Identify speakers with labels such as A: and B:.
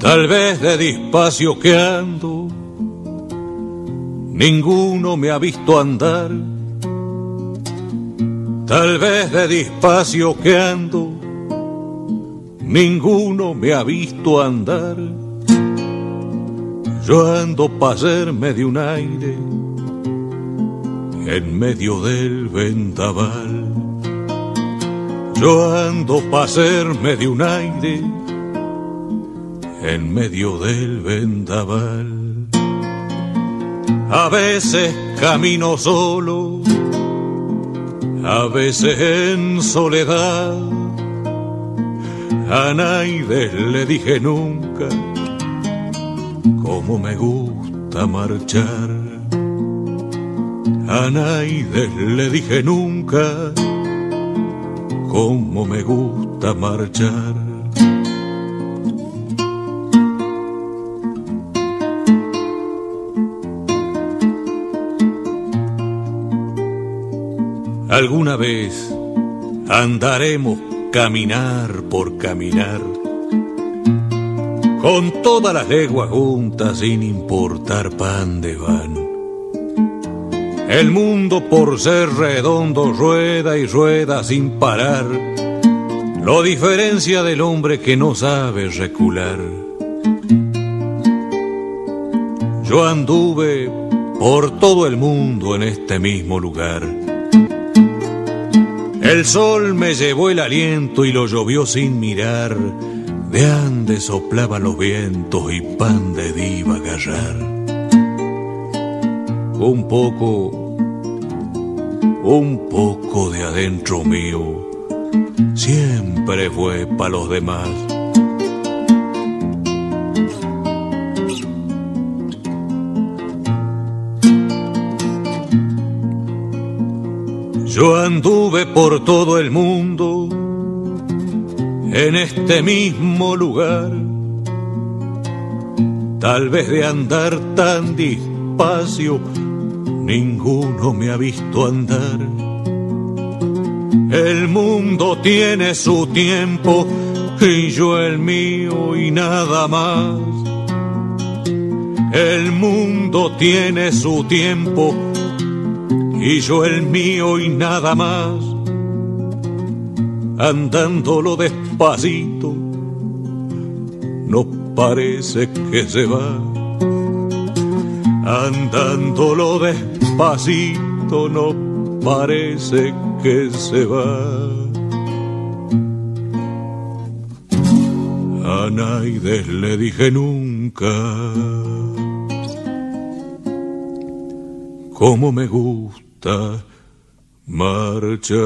A: Tal vez de despacio que ando, ninguno me ha visto andar. Tal vez de despacio que ando, ninguno me ha visto andar. Yo ando pa' hacerme de un aire en medio del vendaval. Yo ando pa' hacerme de un aire en medio del vendaval. A veces camino solo, a veces en soledad. A nadie le dije nunca cómo me gusta marchar. A nadie le dije nunca cómo me gusta marchar. Alguna vez andaremos caminar por caminar, con todas las leguas juntas sin importar pan de van. El mundo por ser redondo rueda y rueda sin parar, lo diferencia del hombre que no sabe recular. Yo anduve por todo el mundo en este mismo lugar el sol me llevó el aliento y lo llovió sin mirar. De ande soplaban los vientos y pan de diva agarrar. Un poco, un poco de adentro mío, siempre fue para los demás. Yo anduve por todo el mundo en este mismo lugar. Tal vez de andar tan despacio, ninguno me ha visto andar. El mundo tiene su tiempo y yo el mío y nada más. El mundo tiene su tiempo y yo el mío y nada más. Andándolo despacito, no parece que se va. Andándolo despacito, no parece que se va. A nadie le dije nunca cómo me gusta The marcha.